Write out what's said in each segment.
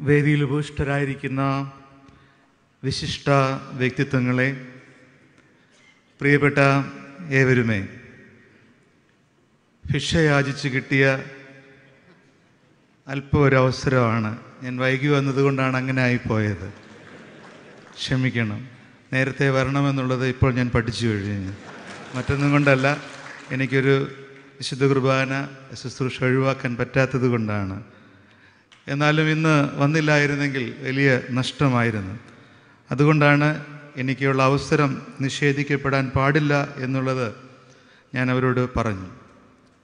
വേദിയിൽ ഉപവിഷ്ടരായിരിക്കുന്ന വിശിഷ്ട വ്യക്തിത്വങ്ങളെ പ്രിയപ്പെട്ട ഏവരുമേ ഭിക്ഷ യാചിച്ച് കിട്ടിയ അല്പം ഒരവസരമാണ് ഞാൻ വൈകി വന്നതുകൊണ്ടാണ് അങ്ങനെ ആയിപ്പോയത്. ക്ഷമിക്കണം. നേരത്തെ വരണമെന്നുള്ളത് ഇപ്പോൾ ഞാൻ പഠിച്ചു കഴിഞ്ഞു. മറ്റൊന്നും കൊണ്ടല്ല എനിക്കൊരു വിശുദ്ധ കുർബാന ശുശ്രൂഷ ഒഴിവാക്കാൻ പറ്റാത്തത് കൊണ്ടാണ്. എന്നാലും ഇന്ന് വന്നില്ലായിരുന്നെങ്കിൽ വലിയ നഷ്ടമായിരുന്നു. അതുകൊണ്ടാണ് എനിക്കുള്ള അവസരം നിഷേധിക്കപ്പെടാൻ പാടില്ല എന്നുള്ളത് ഞാൻ അവരോട് പറഞ്ഞു.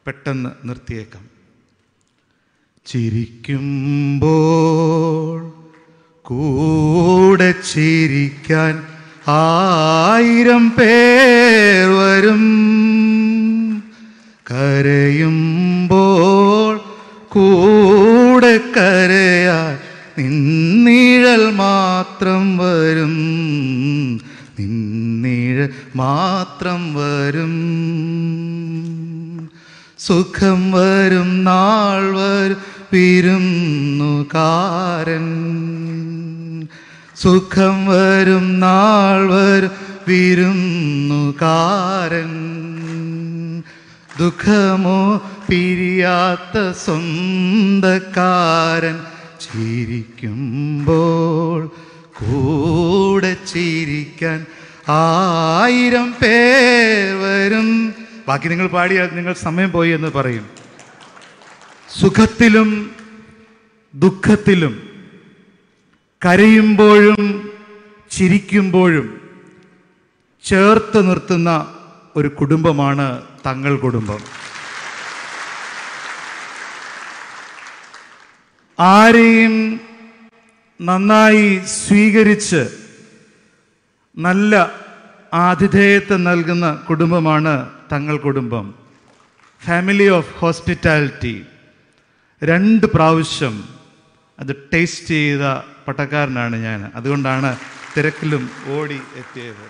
പെട്ടെന്ന് നിർത്തിയേക്കാം. ചിരിക്കുമ്പോൾ കൂടെ ചിരിക്കാൻ ആയിരം പേർ വരും. കരയുമ്പോൾ കൂടെ നിന്നിഴൽ മാത്രം വരും. സുഖം വരും നാൾ വരും വിരുന്നുകാരൻ സുഖം വരും നാൾ വരും വിരുന്നുകാരൻ ദുഃഖമോ പിരിയാത്ത സ്വന്തക്കാരൻ ചിരിക്കുമ്പോൾ കൂടെ ചിരിക്കാൻ ആയിരം പേർ വരും. ബാക്കി നിങ്ങൾ പാടിയാൽ നിങ്ങൾ സമയം പോയി എന്ന് പറയും. സുഖത്തിലും ദുഃഖത്തിലും കരയുമ്പോഴും ചിരിക്കുമ്പോഴും ചേർത്ത് നിർത്തുന്ന ഒരു കുടുംബമാണ് തങ്ങൾ കുടുംബം. ആരെയും നന്നായി സ്വീകരിച്ച് നല്ല ആതിഥേയത്വം നൽകുന്ന കുടുംബമാണ് തങ്ങൾ കുടുംബം. ഫാമിലി ഓഫ് ഹോസ്പിറ്റാലിറ്റി രണ്ട് പ്രാവശ്യം അത് ടേസ്റ്റ് ചെയ്ത പട്ടക്കാരനാണ് ഞാൻ. അതുകൊണ്ടാണ് തിരക്കിലും ഓടി എത്തിയത്.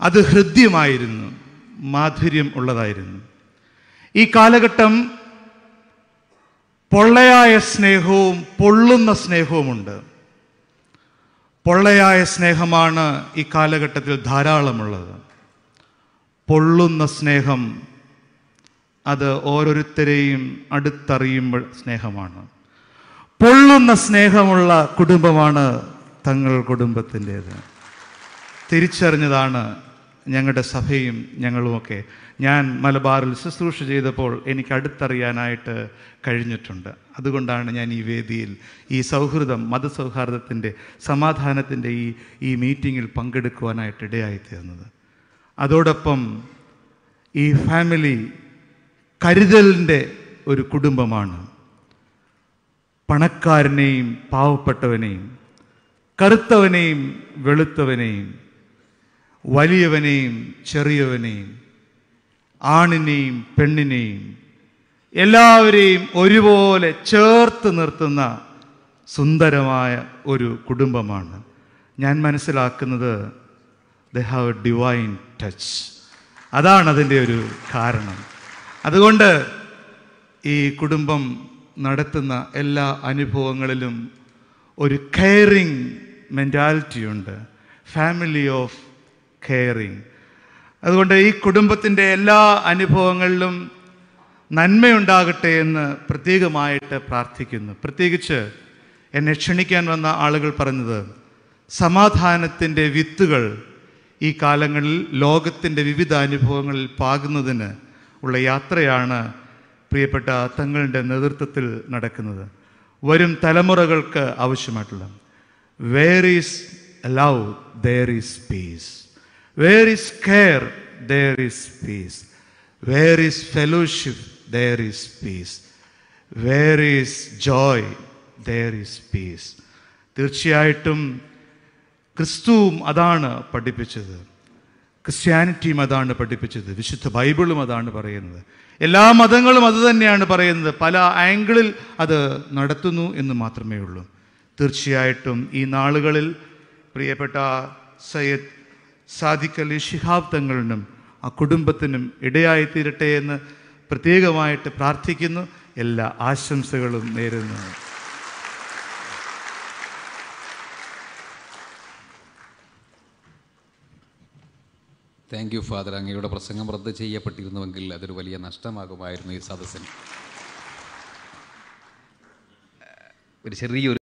അത് ഹൃദ്യമായിരുന്നു. മാധുര്യം ഉള്ളതായിരുന്നു. ഈ കാലഘട്ടം പൊള്ളയായ സ്നേഹവും പൊള്ളുന്ന സ്നേഹവുമുണ്ട്. പൊള്ളയായ സ്നേഹമാണ് ഈ കാലഘട്ടത്തിൽ ധാരാളമുള്ളത്. പൊള്ളുന്ന സ്നേഹം അത് ഓരോരുത്തരെയും അടുത്തറിയുമ്പോൾ സ്നേഹമാണ്. പൊള്ളുന്ന സ്നേഹമുള്ള കുടുംബമാണ് തങ്ങൾ കുടുംബത്തിന്റേത്. തിരിച്ചറിഞ്ഞതാണ് ഞങ്ങളുടെ സഭയും ഞങ്ങളുമൊക്കെ ഞാൻ മലബാറിൽ ശുശ്രൂഷ ചെയ്തപ്പോൾ എനിക്ക് അടുത്തറിയാനായിട്ട് കഴിഞ്ഞിട്ടുണ്ട്. അതുകൊണ്ടാണ് ഞാൻ ഈ വേദിയിൽ ഈ സൗഹൃദം മതസൗഹാർദ്ദത്തിന്റെ സമാധാനത്തിന്റെ ഈ ഈ മീറ്റിങ്ങിൽ പങ്കെടുക്കുവാനായിട്ട് ഇടയായിത്തീർന്നത് അതോടൊപ്പം ഈ ഫാമിലി കരുതലിന്റെ ഒരു കുടുംബമാണ്. പണക്കാരനെയും പാവപ്പെട്ടവനെയും കറുത്തവനെയും വെളുത്തവനെയും വലിയവനെയും ചെറിയവനെയും ആണിനെയും പെണ്ണിനെയും എല്ലാവരെയും ഒരുപോലെ ചേർത്ത് നിർത്തുന്ന സുന്ദരമായ ഒരു കുടുംബമാണ്. ഞാൻ മനസ്സിലാക്കുന്നത് they have a divine touch അതാണ് അതിന്റെ ഒരു കാരണം. അതുകൊണ്ട് ഈ കുടുംബം നടത്തുന്ന എല്ലാ അനുഭവങ്ങളിലും ഒരു കെയറിങ് മെന്റാലിറ്റിയുണ്ട് ഫാമിലി ഓഫ് കെയറിങ് അതുകൊണ്ട് ഈ കുടുംബത്തിന്റെ എല്ലാ അനുഭവങ്ങളിലും നന്മയുണ്ടാകട്ടെ എന്ന് പ്രത്യേകമായിട്ട് പ്രാർത്ഥിക്കുന്നു. പ്രത്യേകിച്ച് എന്നെ ക്ഷണിക്കാൻ വന്ന ആളുകൾ പറഞ്ഞത് സമാധാനത്തിന്റെ വിത്തുകൾ ഈ കാലങ്ങളിൽ ലോകത്തിന്റെ വിവിധ അനുഭവങ്ങളിൽ പാകുന്നതിന് ഉള്ള യാത്രയാണ് പ്രിയപ്പെട്ട തങ്ങളുടെ നേതൃത്വത്തിൽ നടക്കുന്നത്. വരും തലമുറകൾക്ക് ആവശ്യമായിട്ടുള്ള where is love there is peace where is care there is peace where is fellowship there is peace where is joy there is peace തീർച്ചയായിട്ടും ക്രിസ്തുവും അതാണ് പഠിപ്പിച്ചത്. ക്രിസ്ത്യാനിറ്റിയും അതാണ് പഠിപ്പിച്ചത്. വിശുദ്ധ ബൈബിളും അതാണ് പറയുന്നത്. എല്ലാ മതങ്ങളും അത് തന്നെയാണ് പറയുന്നത്. പല ആംഗിളിൽ അത് നടത്തുന്നു എന്ന് മാത്രമേ ഉള്ളൂ. തീർച്ചയായിട്ടും ഈ നാളുകളിൽ പ്രിയപ്പെട്ട സയ്യദ് സാധിക്കലി അലി ഷിഹാബ് തങ്ങളിനും ആ കുടുംബത്തിനും ഇടയായിത്തീരട്ടെ എന്ന് പ്രത്യേകമായിട്ട് പ്രാർത്ഥിക്കുന്നു. എല്ലാ ആശംസകളും നേരുന്നു. താങ്ക് യു ഫാദർ അങ്ങയുടെ പ്രസംഗം റദ്ദ് ചെയ്യപ്പെട്ടിരുന്നുവെങ്കിൽ അതൊരു വലിയ നഷ്ടമാകുമായിരുന്നു ഈ സദസ്സിന് ഒരു ചെറിയൊരു